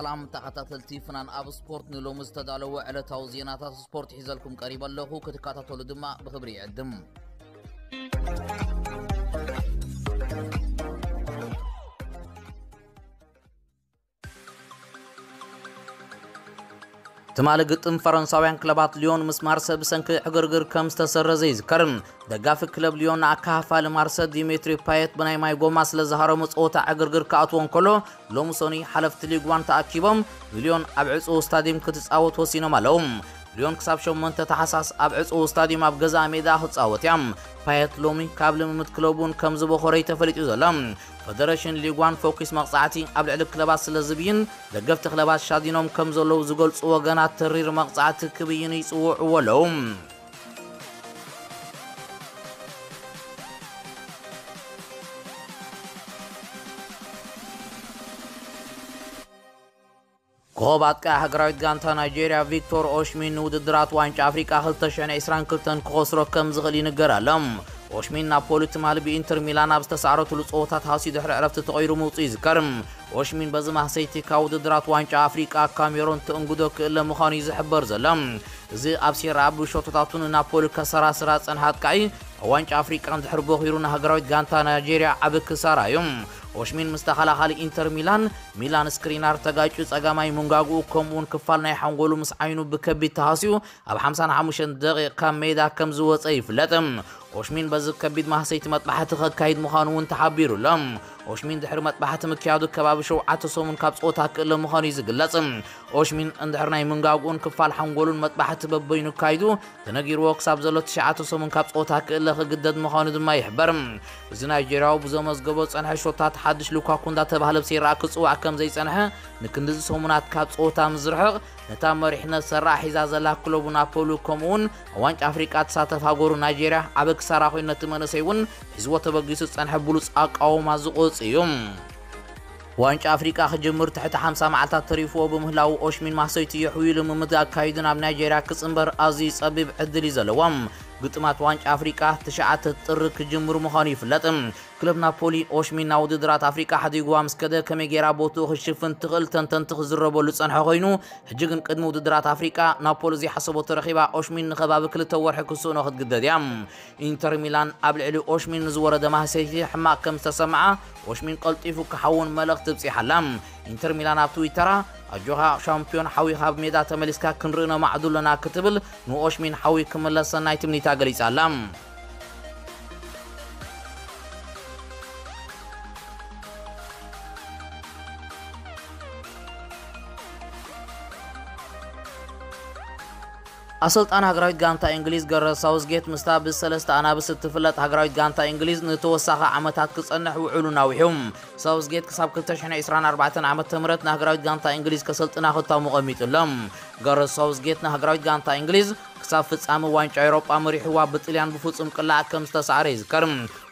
سلام تقطت التيفنان اب سبورت نلو مستدالو على توزينات سبورت حزلكم قريبا له كتكاتا تولدما بخبري عدم ትማሊ ግጥም ፈረንሳውያን ክለባት ሊዮን ምስ ማርሰ ዕግርግር ከም ዝተሰረዘ ይዝከር ደጋፊ ክለብ ሊዮን ንኣከፋፋሊ ማርሰ ዲሜትሪ ፓየት ብናይ ማይ ጎማ ስለ ዝሃረሙ ፀወታ ዕግርግር ክኣትዎ እንከሎ ሎሚ ሶኒ ሓለፍቲ ሊግ ዋን ተኣኪቦም ብሊዮን ኣብ ዕፁ ስታድየም ክትፃወት ወሲኖም ኣለዉ ብልዮን ክሳብ 8 ተሓሳስ ኣብ ዕፅቡ ስታድዩም ኣብ ገዛ ሜዳ ክፃወት እዮም ፓየት ሎሚ ካብ ልምምድ ክለቡን ከም ዝቦኸረ ተፈሊጡ ዘሎ ፌደሬሽን ሊጓን ፎኪስ መቕፃዕቲ ኣብ ልዕሊ ክለባት ስለ ዝብይን ደገፍቲ ክለባት ሻዲኖም ከም ዘለዉ ዝገልፁ ወገናት ተሪር መቕፃዕቲ ክብይን ይፅውዕዎ ኣለዉ كوبات كا هجرات جانتا نيجيريا فيكتور أوشمين وددرات وانش أفريقيا هلتشان إسران كلتن كوسرو كم زغلي نجرا لم أوشمين نابولي تمال بإنتر ميلان أبستسعر تلوص أوتات هاسي دحر عرفت تغير موطي ذكرم أوشمين بزمه سيتي كوددرات وانش أفريقيا كاميرون تنقدوك إلا مخاني زحبر زلم زي أبسير عبرو شوتتاتون نابولي كسرا سرات أنحات كاي وانش أفريقيا عند حربو غيرون هجرات نيجيريا عبك سرايم ኦሽሚን ምስተኻላ ኻሊእ ኢንተር ሚላን ሚላን ስክሪናር ተጋጩ ጸጋማይ ምንጋግኡ ከምኡውን ክፋል ናይ ሓንጎሉ ምስ ዓይኑ ብከቢድ ተሃሲዩ ኣብ 55 ደቂቕ ካብ ሜዳ ከም ዝወፀ ይፍለጥ ኦሽሚን በዚ ከቢድ ማህሰይቲ መጥባሕቲ ኸካይድ ምዃኑ እውን ተሓቢሩሎም ኦሽሚን ድሕሪ መጥባሕቲ ምክያዱ ከባቢ ሸውዓተ ሰሙን ካብ ፆታ ክእለ ምዃኑ እዩ ዝግለጽን ኦሽሚን እንድሕር ናይ ምንጋግኡን ክፋል ሓንጎሉን መጥባሕቲ በበይኑ ካይዱ ተነጊርዎ ክሳብ ዘሎ ትሽዓተ ሰሙን ካብ ፆታ ክእለ ክግደድ ምዃኑ ድማ ይሕበር እዚ ናይጀርያዊ ብዘመዝገቦ ፀንሐ ሾታት ሓድሽ ሉካኩ እንዳተባህለ ብሴራ ክፅዋዕ ከም ዘይፀንሐ ንክንድዚ ሰሙናት ካብ ፆታ ምዝርሕቕ ነታ መሪሕነት ሰራዕ ሒዛ ዘላ ክለቡ ናፖሉ ከምኡውን ዋንጫ ኣፍሪቃ ተሳተፋ ጎሩ ናይጀርያ ዓበ ክሳራ ኮይኑ ነቲ መንእሰይ እውን ሒዝዎ ተበጊሱ ዝፀንሐ ብሉፅ ኣቃወማ ዝቆፅ ወፂዩ ዋንጫ ኣፍሪቃ ክጅምር ትሕቲ 50 መዓልታት ተሪፍዎ ብምህላዊ ኦሽሚን ማሰይቲ የሕውዩ ልምምድ ኣካይዱ ናብ ናይጀርያ ክፅምበር ኣዝዩ ፀቢብ ዕድል እዩ ዘለዎም ግጥማት ዋንጫ አፍሪቃ ትሽዓተ ጥሪ ክጅምሩ ምዃኑ ይፍለጥም ክለብ ናፖሊ ኦሽሚ ናብ ውድድራት ኣፍሪቃ ሓዲጉዋ ምስ ከደ ከመይ ጌራ ቦቱ ክሽፍን ትኽእል ተንተንትኽ ዝረበሉ ፀንሐ ኮይኑ ሕጂ ግን ቅድሚ ውድድራት ኣፍሪቃ ናፖሊ ዘይሓሰቦ ተረኺባ ኦሽሚን ንኸባቢ ክልተ ወርሒ ክስእኖ ክትግደድ እያ ኢንተር ሚላን ኣብ ልዕሊ ኦሽሚን ንዝወረደ ማህሰይቲ ሕማቅ ከም ዝተሰምዓ ኦሽሚን ቀልጢፉ ክሓውን መልእኽቲ ብፂሓላ ኢንተር ሚላን ኣብ ትዊተራ ኣጆኻ ሻምፒዮን ሓዊ ካብ ሜዳ ተመሊስካ ክንርእኖ ማዕድሎና ክትብል ንኦሽሚን ሓዊ ክምለስ ሰናይ ትምኒታ ገሊጻ ኣላ ኣሰልጣን ሃገራዊት ጋንታ እንግሊዝ ገረብ ሳውስጌት ምስታ ብሰለስተ ኣናብስ እትፍለጥ ሃገራዊት ጋንታ እንግሊዝ ንተወሳኺ ዓመታት ክጸንሕ ውዕሉ ናዊሑ ሳውስጌት ክሳብ 224 ዓ ም ንሃገራዊት ጋንታ እንግሊዝ ከሰልጥና ክታሙ ቐሚጡሎም ገረብ ሳውስጌት ንሃገራዊት ጋንታ እንግሊዝ ክሳብ ፍጻሚ ዋንጫ ኤውሮጳ መሪሕዋ ብጥልያን ብፍጹም ቅላእ ከም ዝተሰዕረ ይዝከር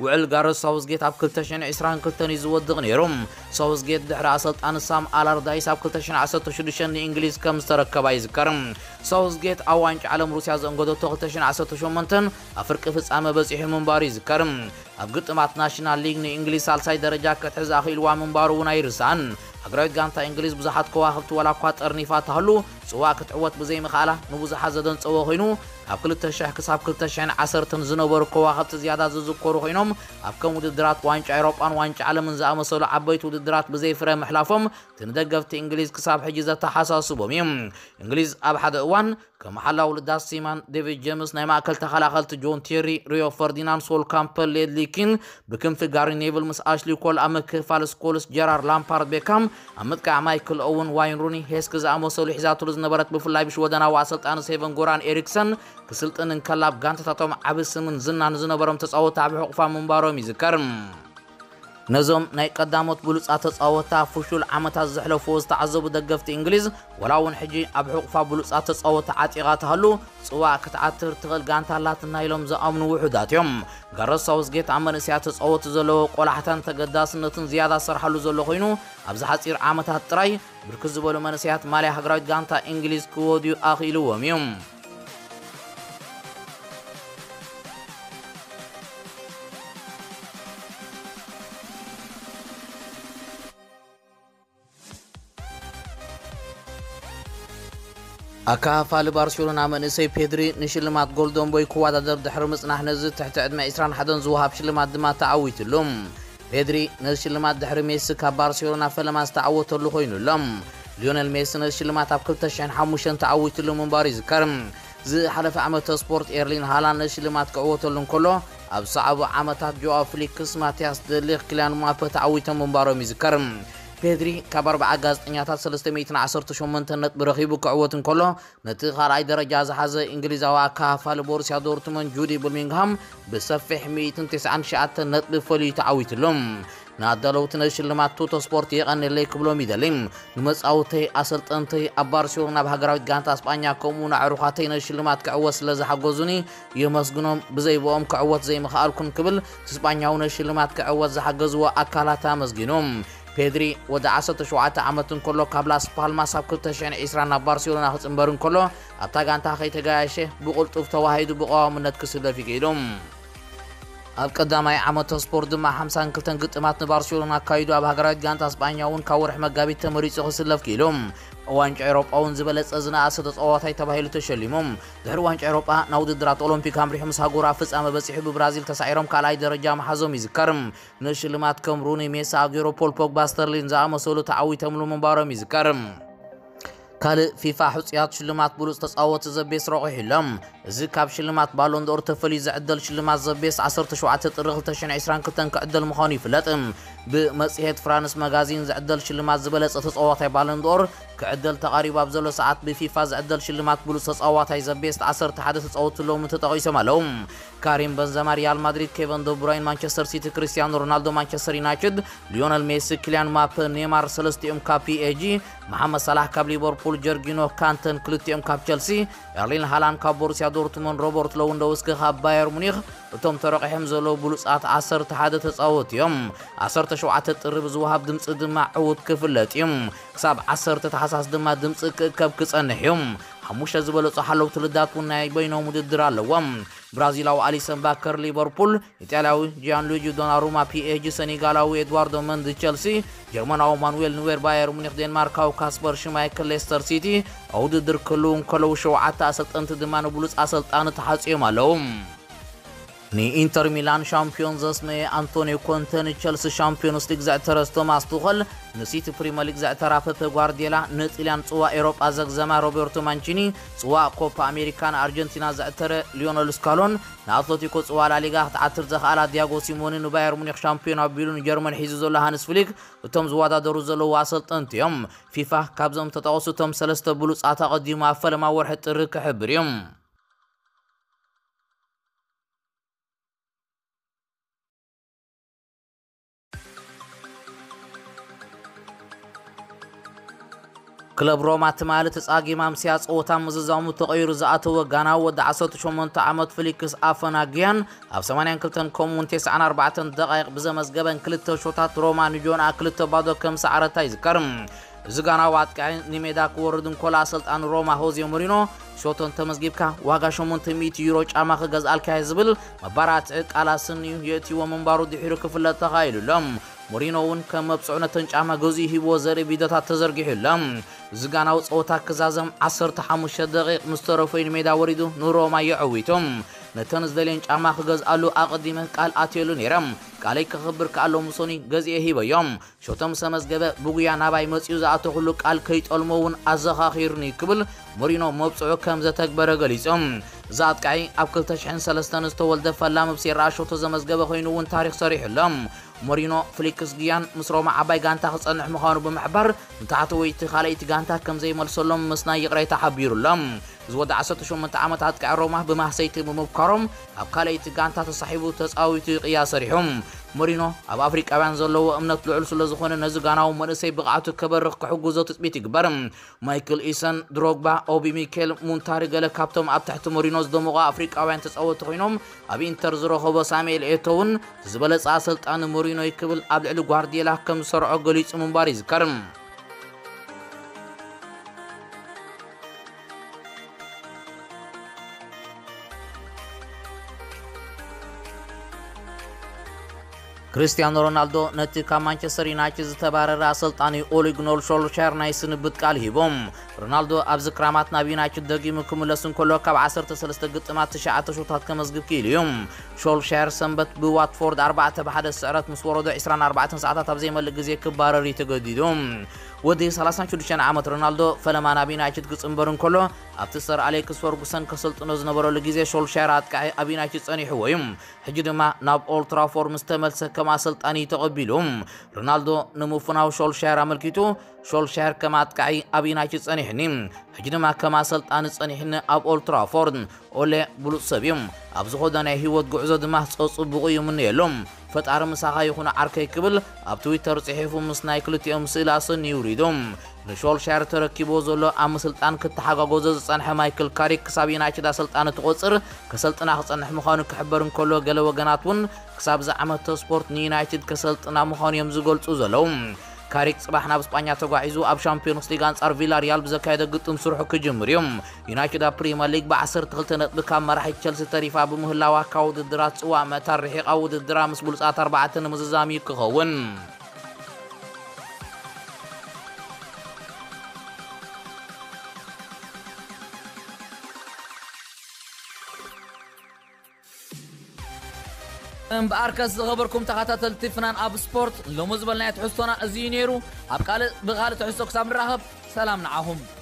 وعل قارس ساوز جيت عب كلتشن عسران كلتن يزود غنيرم ساوز جيت دحر عصلت أنسام ألاردايس عب كلتشن عصلت شدوشن لإنجليز كم سرق كبايز كرم صوز جيت أوانج عالم روسيا زنقودو تغلتشن عصلت شومنتن أفرق فس أما بس إحي منباريز كرم أبقيت مات ناشنال ليغ لإنجليز سالساي درجة كتحز أخي الوا منبارو ونايرسان أقرأت قانتا إنجليز بزحات كواخبت ولا كوات أرنيفات هلو سواء كتعوات بزي مخالة نبوز حزدن سواخينو ኣብ 200 ክሳብ 210 ዝነበሩ ከዋኸብቲ ዝያዳ ዝዝከሩ ኮይኖም ኣብ ከም ውድድራት ዋንጫ ኤሮጳን ዋንጫ ዓለምን ዝኣመሰሉ ዓበይቲ ውድድራት ብዘይ ፍረ ምሕላፎም እቲ ንደገፍቲ እንግሊዝ ክሳብ ሕጂ ዘተሓሳስቦም እዮም እንግሊዝ ኣብ ሓደ እዋን ከም ሓላ ውልዳት ሲማን ዴቪድ ጀምስ ናይ ማእከል ተኸላኸልቲ ጆን ቴሪ ሪዮ ፈርዲናንድ ሶል ካምፐል ሌድሊ ኪን ብክንፊ ጋሪ ኔቭል ምስ ኣሽሊ ኮል ኣብ ምክፋል ስኮልስ ጀራር ላምፓርድ ቤካም ኣብ ምጥቃዕ ማይክል ኦውን ዋይን ሩኒ ሄስክ ዝኣመሰሉ ሒዛትሉ ዝነበረት ብፍላይ ብሽወደናዊ ኣሰልጣኒ ሴቨን ጎራን ኤሪክሰን ክስልጥን እንከላብ ጋንታታቶም ዓብ ስምን ዝናን ዝነበሮም ተፃወታ ዓብ ሕቑፋ ምንባሮም ይዝከር ነዞም ናይ ቀዳሞት ብሉፃት ተፃወታ ፍሹል ዓመታት ዘሕለፍዎ ዝተዓዘቡ ደገፍቲ እንግሊዝ ወላ እውን ሕጂ ኣብ ሕቑፋ ብሉፃት ተፃወታ ዓጢቓ ተሃሉ ፅዋዕ ክትዓትር ትኽእል ጋንታ ኣላትና ኢሎም ዝኣምኑ ውሑዳት እዮም ጋረስ ሳውስጌት ኣብ መንእስያ ተፃወቲ ዘለዎ ቆላሕታን ተገዳስነትን ዝያዳ ዝሰርሓሉ ዘሎ ኮይኑ ኣብዚ ሓፂር ዓመታት ጥራይ ብርክት ዝበሉ መንእስያት ማልያ ሃገራዊት ጋንታ እንግሊዝ ክወድዩ ኣኽኢልዎም እዮም ኣካፋሊ ባርሴሎና መንእሰይ ፔድሪ ንሽልማት ጎልዶንቦይ ክወዳደር ድሕሪ ምጽናሕ ነዚ ትሕቲ ዕድመ 21 ዝውሃብ ሽልማት ድማ ተዓዊትሎም ፔድሪ ነዚ ሽልማት ድሕሪ ሜሲ ካብ ባርሴሎና ፈለማ ዝተዓወተሉ ኮይኑሎም ሊዮነል ሜሲ ነዚ ሽልማት ኣብ 205 ተዓዊትሉ ምንባሩ ይዝከር ዝሓለፈ ዓመተ ስፖርት ኤርሊን ሃላንድ ነዚ ሽልማት ክዕወተሉ እንከሎ ኣብ ሰዕቡ ዓመታት ጆዋ ፍሊክስ ማትያስ ደሊኽ ክልያን ማፐ ተዓዊቶም ምንባሮም ይዝከር ፔድሪ ካብ 40 ጋዜጠኛታት 318 ነጥቢ ረኺቡ ክዕወት እንከሎ ነቲ ካልኣይ ደረጃ ዝሓዘ እንግሊዛዊ ኣከፋፋሊ ቦሩስያ ዶርትመን ጁዲ ብርሚንግሃም ብሰፊሕ 199 ነጥቢ ፈልዩ ተዓዊትሎም ንኣዳለውቲ ነዚ ሽልማት ቱቶ ስፖርት የቐኒለይ ክብሎም ይደሊ ንመፃወተይ ኣሰልጠንተይ ኣብ ባርሴሎና ናብ ሃገራዊት ጋንታ እስጳኛ ከምኡ ንዕሩኻተይ ነዚ ሽልማት ክዕወት ስለ ዝሓገዙኒ የመስግኖም ብዘይብኦም ክዕወት ዘይምኽኣልኩን ክብል ስስጳኛዊ ነዚ ሽልማት ክዕወት ዝሓገዝዎ ኣካላት ኣመስጊኖም ፔድሪ ወደ 17 ዓመት እንከሎ ካብ ላስ ፓልማስ ኣብ 220 ናብ ባርሴሎና ክፅምበር እንከሎ ኣብታ ጋንታ ከይተጋያሸ ብቕልጡፍ ተዋሂዱ ብቐዋምነት ክስለፍ ይገይሎም ኣብ ቀዳማይ ዓመት ስፖርት ድማ 52 ግጥማት ንባርሴሎና ኣካይዱ ኣብ ሃገራት ጋንታ እስጳኛ እውን ካብ ወርሒ መጋቢት ተመሪፁ ክስለፍ ክኢሎም ዋንጫ ኤሮጳ እውን ዝበለፀ ዝነኣሰ ተፃዋታይ ተባሂሉ ተሸሊሞም ድሕሪ ዋንጫ ኤሮጳ ናብ ውድድራት ኦሎምፒክ ኣምሪሑ ምስ ሃጎራ ፍፃመ በፂሑ ብብራዚል ተሳዒሮም ካልኣይ ደረጃ መሓዞም ይዝከር ንሽልማት ከም ሩኒ ሜሳ ኣጌሮ ፖል ፖግባ ስተርሊን ዝኣመሰሉ ተዓዊቶምሉ ምንባሮም ይዝከር ካልእ ፊፋ ሕፅያት ሽልማት ብሉፅ ተፃወቲ ዘቤስ ኢሎም زي كاب شلمات بالون دور تفلي زعدل شلمات زبيس عصر تشوعات الرغل تشن عسران كتن كعدل مخاني فلاتم بمسيهت فرانس مغازين زعدل شلمات زبلس اتس اواتي بالون دور كعدل تقاريب ابزلو ساعات بفيفا زعدل شلمات بلوس اتس اواتي زبيس عصر تحدث اتس اوات اللوم تتغيس مالوم كاريم بنزما ريال مدريد كيفن دو بروين مانشستر سيتي كريستيانو رونالدو مانشستر يونايتد ليونيل ميسي كليان ماب نيمار سلست ام كابي اي جي محمد صلاح كاب ليفربول جورجينو كانتن كلوتي ام كاب تشيلسي ارلين هالاند كاب بورسيا دو دورتموند روبرت لوندوسكي خاب باير مونيخ اتوم ترقي حمزولو بلوسات عصر تحادة تصاوت يوم عصر تشوعة تطرب زوهاب دمس دمع عود كفلت يوم كساب عصر تتحساس دمع دمس كبكس انه يوم ሓሙሽተ ዝበለፁ ሓለው ትልዳት እውን ናይ በይኖም ውድድር ኣለዎም ብራዚላዊ ኣሊሰን ባከር ሊቨርፑል ኢጣልያዊ ሉጂ ዶናሩማ ፒኤጂ ሰኔጋላዊ ኤድዋርዶ መንድ ቸልሲ ጀርመናዊ ማኑዌል ኑዌር ባየር ሙኒክ ዴንማርካዊ ካስፐር ሽማይክል ሌስተር ሲቲ ኣውድድር ውድድር ክህልውን ከለዉ ሸውዓተ ኣሰልጠንቲ ድማ ንብሉፅ ኣሰልጣኒ ተሓፂዮም ኣለዉ ንኢንተር ሚላን ሻምፒዮን ዘስመ አንቶኒዮ ኮንተን ቸልሲ ሻምፒዮንስ ሊግ ዘዕተረ ቶማስ ቱኸል ንሲቲ ፕሪምየር ሊግ ዘዕተራ ፔፔ ጓርዲዮላ ንጥልያን ጽዋ ኤሮጳ ዘግዘማ ሮቤርቶ ማንቺኒ ጽዋ ኮፓ ኣሜሪካን ኣርጀንቲና ዘዕተረ ሊዮነል ስካሎን ንኣትለቲኮ ጽዋ ላሊጋ ክትዓትር ዘኽኣላ ዲያጎ ሲሞኒ ንባየር ሙኒክ ሻምፒዮን ኣቢሉ ንጀርመን ሒዙ ዘሎ ሃንስ ፍሊክ እቶም ዝወዳደሩ ዘለዉ ኣሰልጠንቲ እዮም ፊፋ ካብዞም ተጠቐሱ እቶም ሰለስተ ብሉፃት ኣቐዲሙ ኣብ ፈለማ ወርሒ ጥሪ ክሕብር እዮም ክለብ ሮማ ትማሊ ተጻጊ ማምስያ ጸወታ ምዝዛሙ ተቐይሩ ዝኣተወ ጋናዊ ወዲ 18 ዓመት ፊሊክስ ኣፈናግያን ኣብ 82 ከምኡውን 94 ደቃይቕ ብዘመዝገበን ክልተ ሾታት ሮማ ንጆንኣ ክልተ ባዶ ከም ሰዓረታ ይዝከር እዚ ጋናዊ ኣጥቃዒ ንሜዳ ክወርድ እንኮላ ኣሰልጣን ሮማ ሆዜ ሞሪኖ ሾቶን ተመዝጊብካ ዋጋ 800 ዩሮ ጫማ ክገዝኣልካ ዝብል መባራትዒ ቃላስን እዩ የእትይዎ ምንባሩ ድሒሩ ክፍለጥ ተኻኢሉ ሞሪኖውን ከም መብፅዕነተን ጫማ ገዚኡ ሂቦ ዘርኢ ቪድዮታት ተዘርጊሑሎም ዝጋናዊ ፀወታ ኣከዛዘም 15 ደቂቕ ምስ ተረፈዩ ንሜዳ ወሪዱ ንሮማ የዐዊቶም ነተን ዝደልየን ጫማ ክገዝኣሉ ኣቐዲመ ቃል ኣትየሉ ነይሮም ቃለይ ከኽብር ከኣሎ ምሶኒ ገዚአ ሂበዮም ሸቶም ሰመዝገበ ብጉያ ናባይ መጺኡ ዝኣቶ ኩሉ ቃል ከይጠልሞ እውን ኣዘኻኺርኒ ክብል ሞሪኖ መብፅዑ ከም ዘተግበረ ገሊፆም እዚ ኣጥቃዒ ኣብ 203 ዝተወልደ ፈላም ብሴራ ሸቶ ዘመዝገበ ኮይኑ እውን ታሪክ ሰሪሑሎም ሞሪኖ ፍሊክስ ግያን ምስ ሮማ ዓባይ ጋንታ ክጸንሕ ምዃኑ ብምሕባር ንታሕቲ ወይቲ ካልአይቲ ጋንታ ከም ዘይመልሰሎም ምስናይ ይቕረይታ ሓቢሩሎም እዚ ወዲ 18 ዓመት ኣጥቃዒ ሮማ ብማህሰይቲ ብምብካሮም ኣብ ካልአይቲ ጋንታ ተሳሒቡ ተፃዊቱ ቅያ ሰሪሖም ሞሪኖ ኣብ ኣፍሪቃውያን ዘለዎ እምነት ልዑል ስለ ዝኾነ ነዚ ጋናዊ መንእሰይ ብቕዓቱ ከበርኽ ክሕግዞ ትፅቢት ይግበር ማይክል ኢሰን ድሮግባ ኦቢ ሚኬል ሙንታሪ ገለ ካብቶም ኣብ ትሕቲ ሞሪኖ ዝደመቑ ኣፍሪቃውያን ተፃወቲ ኮይኖም ኣብ ኢንተር ዝረኸቦ ሳሙኤል ኤቶ እውን ዝበለፃ ኣሰልጣኒ ሞሪኖ ይክብል ኣብ ልዕሊ ጓርዲዮላ ከም ዝሰርዖ ገሊፁ ምንባር ይዝከር ክርስቲያኖ ሮናልዶ ነቲ ካብ ማንቸስተር ዩናይትድ ዝተባረረ ኣሰልጣኒ ኦሊግኖል ሾልሻር ናይ ስንብት ቃል ሂቦም رونالدو أبز كرامات نبي يونايتد دقي مكمل لسون كله کب عصر تسلس تقط ما تشعة شوطات كمزجب كيل يوم شول شهر سنبت بو واتفورد أربعة بحد السعرات مسورة دو عسران أربعة ساعات تبزي ملك جزية كبار ريتجديدهم ودي سلاسان شدشان عامة رونالدو فلما نبي يونايتد قص انبرن كله أبتصر عليك کسور قصن کسلت نز نبرو لجزية شول شيرات كأي أبي يونايتد صني حويم حجد ما ناب أولترا فور مستمل سکم سكما سلطاني تقبلهم رونالدو نمو فناو شول شهر عمل کیتو شول شهر كمات كعي أبيناك صنيحني حجنما كما سلطان صنيحن أب أول ترافورد أولي بلوت سبيم أبزخو دانا هيوت قعزو دماه تصوص بغيو من يلوم ፈጣሪ ምሳኻ ይኹን ዓርከይ ክብል ኣብ ትዊተር ጽሒፉ ምስ ናይ ክልቲኦም ስእላስን ይውሪዶም ንሾልሻር ተረኪቦ ዘሎ ኣብ ምስልጣን ክተሓጋገዞ ዝጸንሐ ማይክል ካሪክ ክሳብ ዩናይትድ ኣሰልጣኒ ትቖፅር ከሰልጥና ክጸንሕ ምዃኑ ክሕበር እንከሎ ገለ ወገናት እውን ክሳብ ዝዓመተ ስፖርት ንዩናይትድ ከሰልጥና ምዃኑ እዮም ዝገልጹ ዘለዉ كاريك صباح ناب اسبانيا تغو عيزو اب شامبيونس ليغان صار فيلا ريال بزكا يدا قطم سرحو كجمريوم يناكدا بريما ليغ بعصر تغلت نتبكا مراحي تشلسي تريفا بمهلا واكاو ددرات سوا رحيق او ددرامس بلس اتار بعتن مززامي كغوون امبارکس غبر کم تخته تلفنان آب سپرت لوموز بلنیت حس تونا ازی نیرو. اب کال بغلت راهب سلام نعهم.